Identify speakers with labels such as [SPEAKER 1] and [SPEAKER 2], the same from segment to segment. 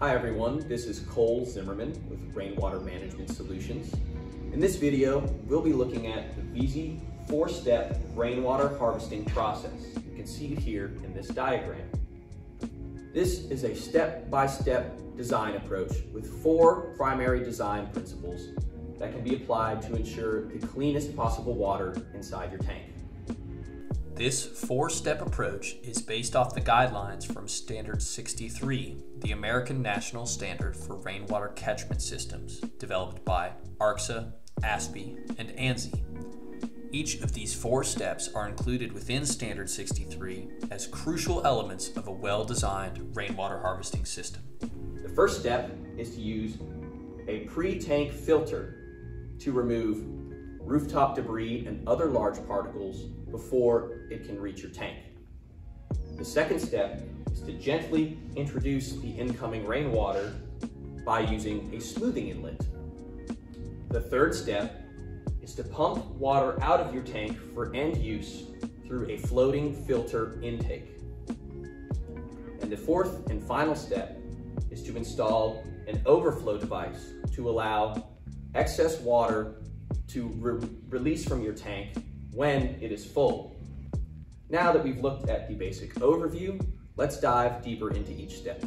[SPEAKER 1] Hi everyone, this is Cole Zimmerman with Rainwater Management Solutions. In this video, we'll be looking at the WISY four-step rainwater harvesting process. You can see it here in this diagram. This is a step-by-step -step design approach with four primary design principles that can be applied to ensure the cleanest possible water inside your tank.
[SPEAKER 2] This four-step approach is based off the guidelines from Standard 63, the American National Standard for Rainwater Catchment Systems, developed by ARCSA, ASPE, and ANSI. Each of these four steps are included within Standard 63 as crucial elements of a well-designed rainwater harvesting system.
[SPEAKER 1] The first step is to use a pre-tank filter to remove rooftop debris and other large particles before it can reach your tank. The second step is to gently introduce the incoming rainwater by using a smoothing inlet. The third step is to pump water out of your tank for end use through a floating filter intake. And the fourth and final step is to install an overflow device to allow excess water to re release from your tank when it is full. Now that we've looked at the basic overview, let's dive deeper into each step.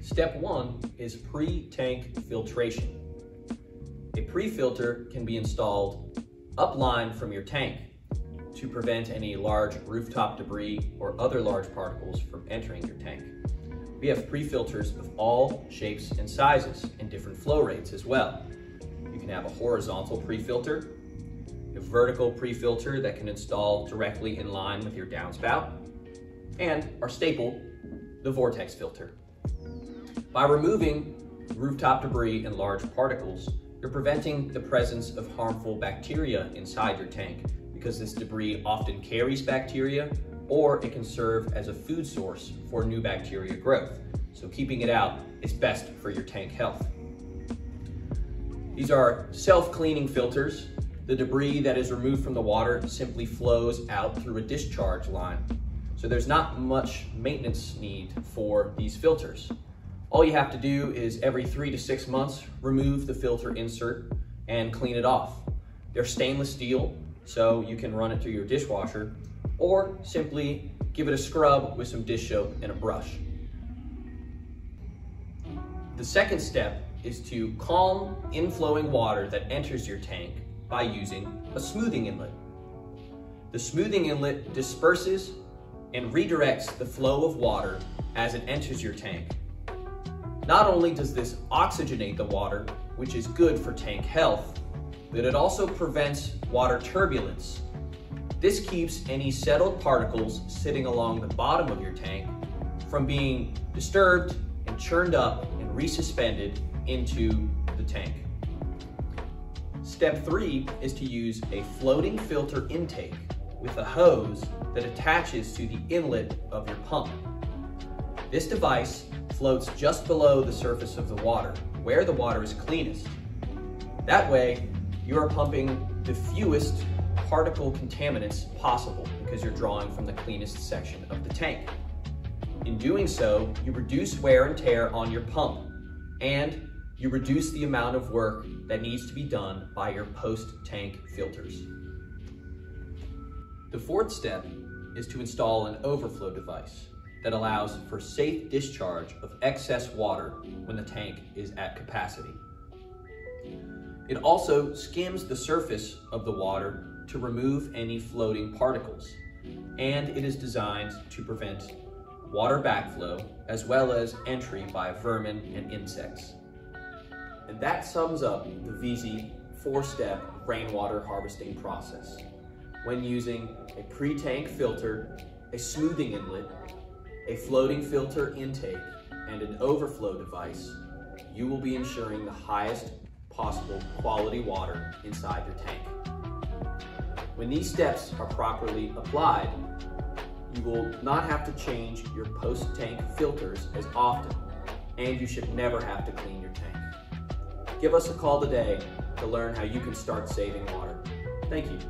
[SPEAKER 1] Step one is pre-tank filtration. A pre-filter can be installed upline from your tank to prevent any large rooftop debris or other large particles from entering your tank. We have pre-filters of all shapes and sizes and different flow rates as well. You can have a horizontal pre-filter, a vertical pre-filter that can install directly in line with your downspout, and our staple, the vortex filter. By removing rooftop debris and large particles, you're preventing the presence of harmful bacteria inside your tank because this debris often carries bacteria or it can serve as a food source for new bacteria growth. So keeping it out is best for your tank health. These are self-cleaning filters. The debris that is removed from the water simply flows out through a discharge line. So there's not much maintenance need for these filters. All you have to do is every three to six months, remove the filter insert and clean it off. They're stainless steel, so you can run it through your dishwasher or simply give it a scrub with some dish soap and a brush. The second step is to calm inflowing water that enters your tank by using a smoothing inlet. The smoothing inlet disperses and redirects the flow of water as it enters your tank. Not only does this oxygenate the water, which is good for tank health, but it also prevents water turbulence. This keeps any settled particles sitting along the bottom of your tank from being disturbed and churned up and resuspended into the tank. Step three is to use a floating filter intake with a hose that attaches to the inlet of your pump. This device floats just below the surface of the water, where the water is cleanest. That way, you are pumping the fewest particle contaminants possible because you're drawing from the cleanest section of the tank. In doing so, you reduce wear and tear on your pump and you reduce the amount of work that needs to be done by your post-tank filters. The fourth step is to install an overflow device that allows for safe discharge of excess water when the tank is at capacity. It also skims the surface of the water to remove any floating particles, and it is designed to prevent water backflow, as well as entry by vermin and insects. And that sums up the WISY four-step rainwater harvesting process. When using a pre-tank filter, a smoothing inlet, a floating filter intake, and an overflow device, you will be ensuring the highest possible quality water inside your tank. When these steps are properly applied, you will not have to change your post-tank filters as often, and you should never have to clean your tank. Give us a call today to learn how you can start saving water. Thank you.